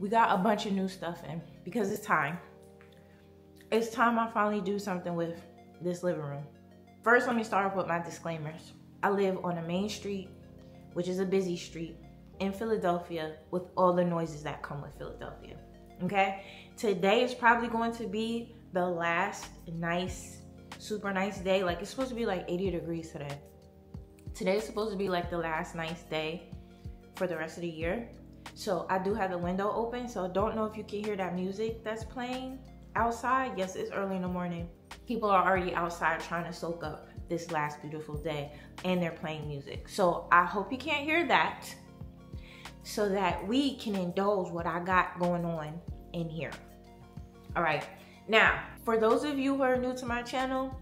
we got a bunch of new stuff in because it's time. It's time I finally do something with this living room. First, let me start off with my disclaimers. I live on a main street, which is a busy street in Philadelphia with all the noises that come with Philadelphia. Okay? Today is probably going to be the last nice, super nice day. Like it's supposed to be like 80 degrees today. Today is supposed to be like the last nice day for the rest of the year. So I do have the window open. So don't know if you can hear that music that's playing outside. Yes, it's early in the morning. People are already outside trying to soak up this last beautiful day and they're playing music. So I hope you can't hear that so that we can indulge what I got going on in here. All right. Now, for those of you who are new to my channel,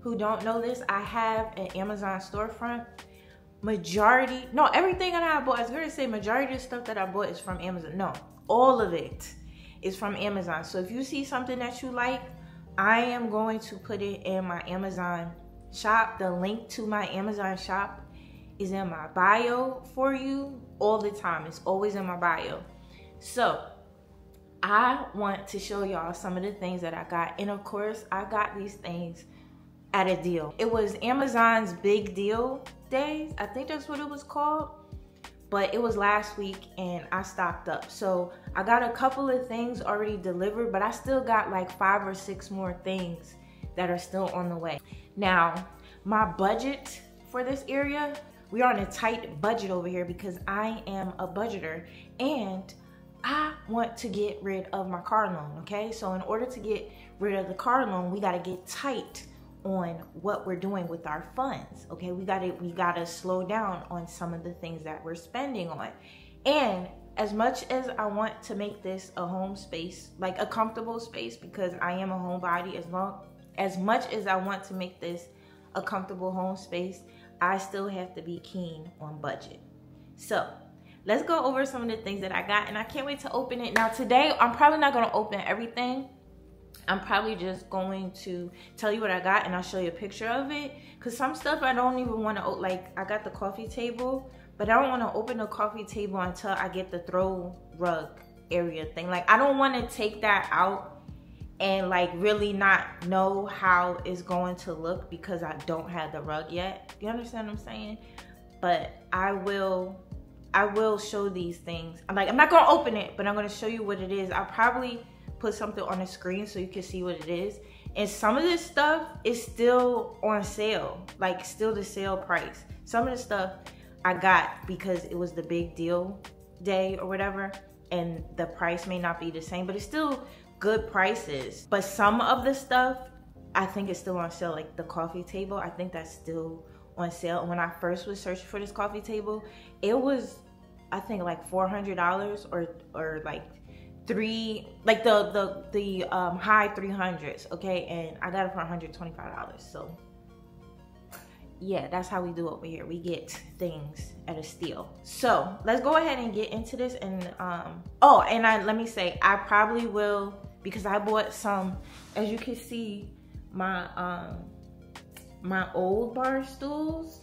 who don't know this, I have an Amazon storefront. Majority, no, everything that I bought, I was gonna say majority of stuff that I bought is from Amazon. No, all of it is from Amazon. So if you see something that you like, I am going to put it in my Amazon shop. The link to my Amazon shop is in my bio for you all the time. It's always in my bio. So I want to show y'all some of the things that I got. And of course, I got these things at a deal. It was Amazon's big deal days. I think that's what it was called. But it was last week and I stocked up. So I got a couple of things already delivered, but I still got like five or six more things that are still on the way. Now, my budget for this area, we are on a tight budget over here because I am a budgeter and I want to get rid of my car loan, okay? So in order to get rid of the car loan, we gotta get tight on what we're doing with our funds, okay? We gotta we gotta slow down on some of the things that we're spending on. And as much as I want to make this a home space, like a comfortable space, because I am a homebody, as long as much as I want to make this a comfortable home space, I still have to be keen on budget. So let's go over some of the things that I got and I can't wait to open it. Now today, I'm probably not gonna open everything. I'm probably just going to tell you what I got and I'll show you a picture of it. Cause some stuff I don't even wanna, like I got the coffee table, but I don't wanna open the coffee table until I get the throw rug area thing. Like I don't wanna take that out and like really not know how it's going to look because I don't have the rug yet. You understand what I'm saying? But I will I will show these things. I'm like, I'm not gonna open it, but I'm gonna show you what it is. I'll probably put something on the screen so you can see what it is. And some of this stuff is still on sale, like still the sale price. Some of the stuff I got because it was the big deal day or whatever, and the price may not be the same, but it's still good prices. But some of the stuff I think is still on sale, like the coffee table. I think that's still on sale. And when I first was searching for this coffee table, it was I think like four hundred dollars or or like three like the the the um, high three hundreds. Okay, and I got it for one hundred twenty five dollars. So yeah, that's how we do over here. We get things at a steal. So let's go ahead and get into this. And um oh, and I let me say I probably will because I bought some. As you can see, my um my old bar stools.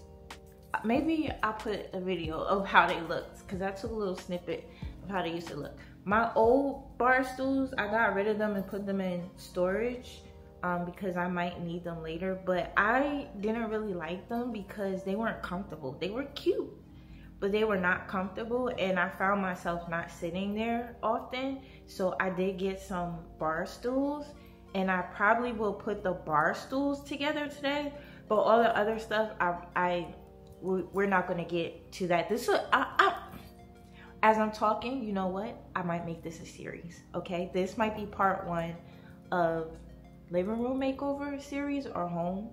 Maybe I'll put a video of how they looked because I took a little snippet how they used to look. My old bar stools, I got rid of them and put them in storage um, because I might need them later. But I didn't really like them because they weren't comfortable. They were cute, but they were not comfortable. And I found myself not sitting there often. So I did get some bar stools and I probably will put the bar stools together today. But all the other stuff, I, I we're not gonna get to that. This is, I, I, as I'm talking, you know what? I might make this a series, okay? This might be part one of living room makeover series or home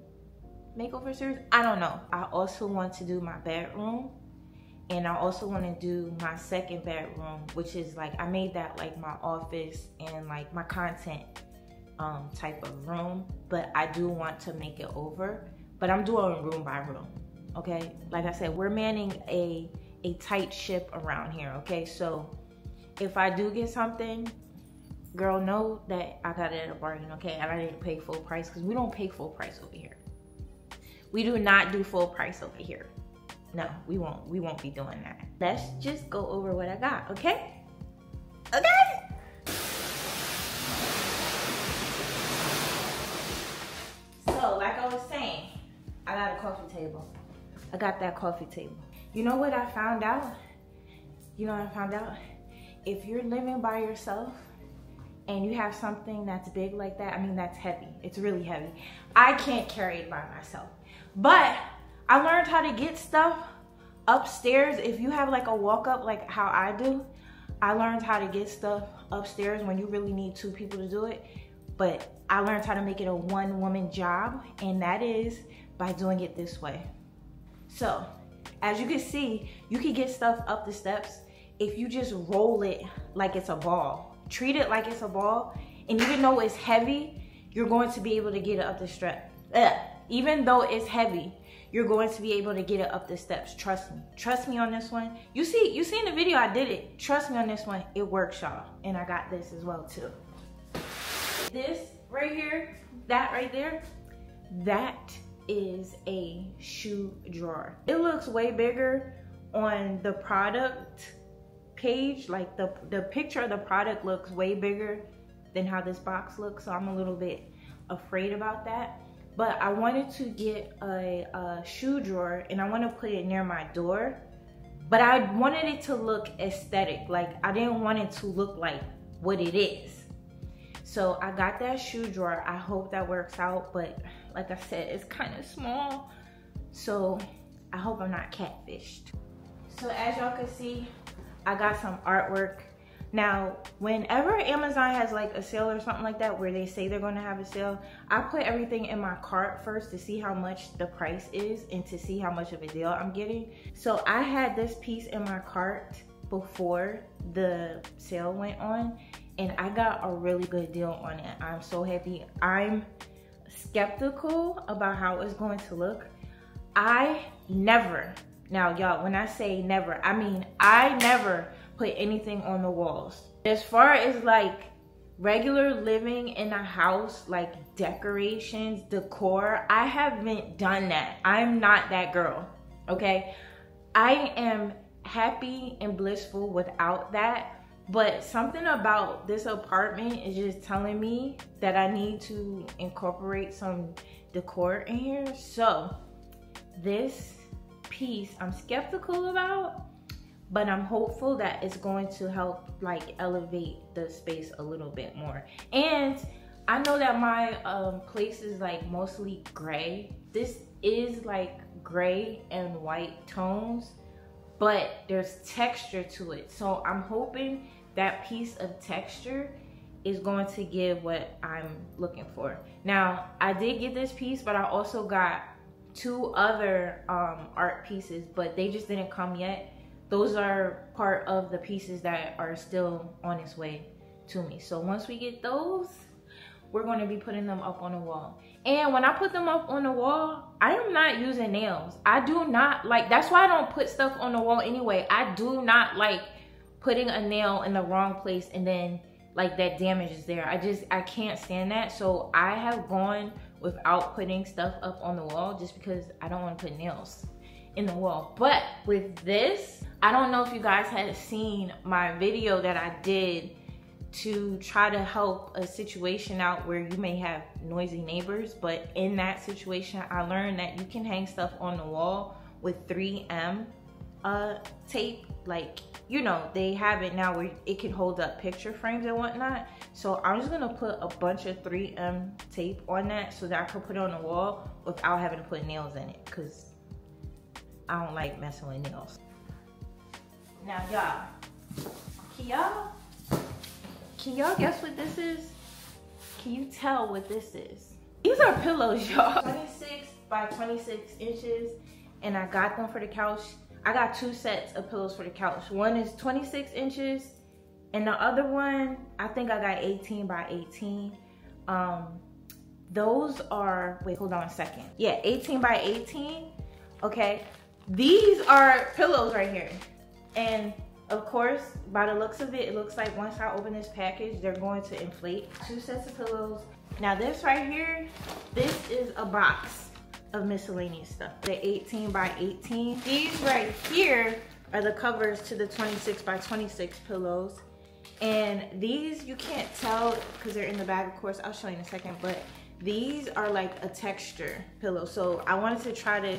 makeover series. I don't know. I also want to do my bedroom and I also want to do my second bedroom, which is like, I made that like my office and like my content um, type of room, but I do want to make it over. But I'm doing room by room, okay? Like I said, we're manning a a tight ship around here, okay? So if I do get something, girl, know that I got it at a bargain, okay? And I didn't pay full price because we don't pay full price over here. We do not do full price over here. No, we won't. We won't be doing that. Let's just go over what I got, okay? Okay? So, like I was saying, I got a coffee table. I got that coffee table. You know what I found out? You know what I found out? If you're living by yourself and you have something that's big like that, I mean, that's heavy. It's really heavy. I can't carry it by myself. But I learned how to get stuff upstairs. If you have like a walk up like how I do, I learned how to get stuff upstairs when you really need two people to do it. But I learned how to make it a one woman job, and that is by doing it this way. So, as you can see, you can get stuff up the steps if you just roll it like it's a ball. Treat it like it's a ball, and even though it's heavy, you're going to be able to get it up the step. Even though it's heavy, you're going to be able to get it up the steps. Trust me. Trust me on this one. You see, you see in the video I did it. Trust me on this one. It works, y'all. And I got this as well too. This right here, that right there, that is a shoe drawer. It looks way bigger on the product page. Like the, the picture of the product looks way bigger than how this box looks. So I'm a little bit afraid about that but I wanted to get a, a shoe drawer and I want to put it near my door. But I wanted it to look aesthetic. Like I didn't want it to look like what it is. So I got that shoe drawer. I hope that works out. But like I said, it's kind of small. So I hope I'm not catfished. So as y'all can see, I got some artwork now, whenever Amazon has like a sale or something like that where they say they're gonna have a sale, I put everything in my cart first to see how much the price is and to see how much of a deal I'm getting. So I had this piece in my cart before the sale went on and I got a really good deal on it. I'm so happy. I'm skeptical about how it's going to look. I never, now y'all, when I say never, I mean I never put anything on the walls. As far as like regular living in a house, like decorations, decor, I haven't done that. I'm not that girl, okay? I am happy and blissful without that. But something about this apartment is just telling me that I need to incorporate some decor in here. So this piece I'm skeptical about but I'm hopeful that it's going to help like elevate the space a little bit more. And I know that my um, place is like mostly gray. This is like gray and white tones, but there's texture to it. So I'm hoping that piece of texture is going to give what I'm looking for. Now, I did get this piece, but I also got two other um, art pieces, but they just didn't come yet those are part of the pieces that are still on its way to me. So once we get those, we're going to be putting them up on the wall. And when I put them up on the wall, I am not using nails. I do not like, that's why I don't put stuff on the wall anyway. I do not like putting a nail in the wrong place and then like that damage is there. I just, I can't stand that. So I have gone without putting stuff up on the wall just because I don't want to put nails in the wall. But with this, I don't know if you guys had seen my video that I did to try to help a situation out where you may have noisy neighbors. But in that situation, I learned that you can hang stuff on the wall with 3M uh, tape. Like, you know, they have it now where it can hold up picture frames and whatnot. So I'm just gonna put a bunch of 3M tape on that so that I can put it on the wall without having to put nails in it. Cause I don't like messing with nails. Now y'all, y'all, can y'all guess what this is? Can you tell what this is? These are pillows, y'all. 26 by 26 inches, and I got them for the couch. I got two sets of pillows for the couch. One is 26 inches, and the other one, I think I got 18 by 18. Um, those are, wait, hold on a second. Yeah, 18 by 18, okay? These are pillows right here. And of course, by the looks of it, it looks like once I open this package, they're going to inflate. Two sets of pillows. Now this right here, this is a box of miscellaneous stuff. The 18 by 18. These right here are the covers to the 26 by 26 pillows. And these you can't tell because they're in the bag, of course, I'll show you in a second, but These are like a texture pillow. So I wanted to try to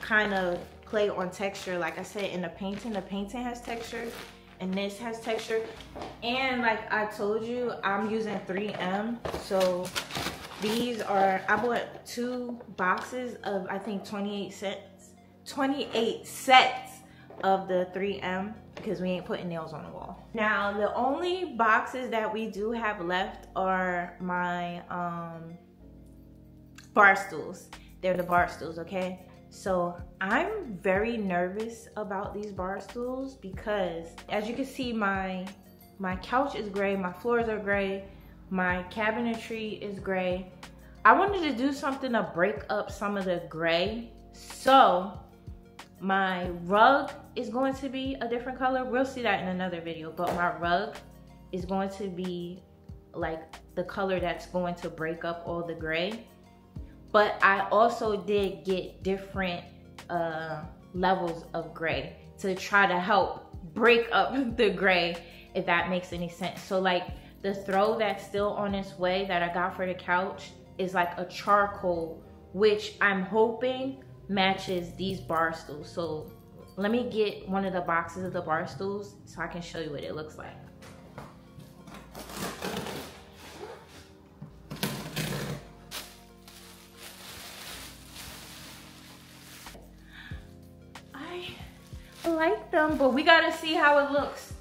kind of play on texture. Like I said, in the painting, the painting has texture and this has texture. And like I told you, I'm using 3M. So these are, I bought two boxes of, I think 28 cents, 28 sets of the 3M because we ain't putting nails on the wall. Now, the only boxes that we do have left are my um, bar stools. They're the bar stools, okay? So I'm very nervous about these bar stools because as you can see, my, my couch is gray, my floors are gray, my cabinetry is gray. I wanted to do something to break up some of the gray. So my rug is going to be a different color. We'll see that in another video, but my rug is going to be like the color that's going to break up all the gray. But I also did get different uh, levels of gray to try to help break up the gray, if that makes any sense. So like the throw that's still on its way that I got for the couch is like a charcoal, which I'm hoping matches these bar stools. So let me get one of the boxes of the bar stools so I can show you what it looks like. I like them, but we gotta see how it looks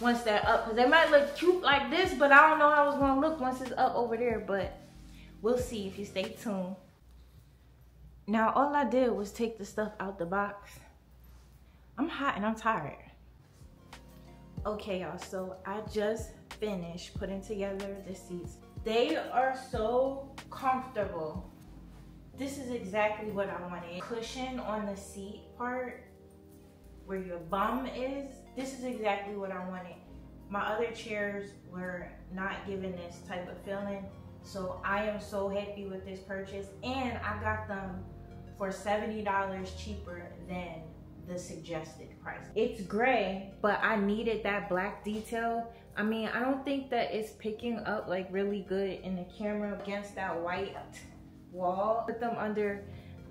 once they're up. Cause they might look cute like this, but I don't know how it's gonna look once it's up over there, but we'll see if you stay tuned. Now, all I did was take the stuff out the box. I'm hot and I'm tired. Okay, y'all, so I just finished putting together the seats. They are so comfortable. This is exactly what I wanted. Cushion on the seat part where your bum is. This is exactly what I wanted. My other chairs were not giving this type of feeling. So I am so happy with this purchase and I got them for $70 cheaper than the suggested price. It's gray, but I needed that black detail. I mean, I don't think that it's picking up like really good in the camera against that white wall. Put them under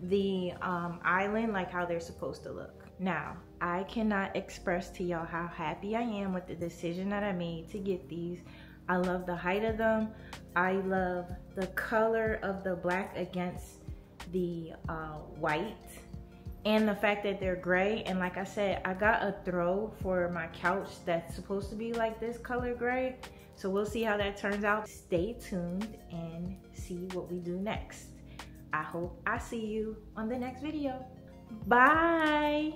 the um, island like how they're supposed to look. Now, I cannot express to y'all how happy I am with the decision that I made to get these. I love the height of them. I love the color of the black against the uh, white and the fact that they're gray. And like I said, I got a throw for my couch that's supposed to be like this color gray. So we'll see how that turns out. Stay tuned and see what we do next. I hope I see you on the next video. Bye.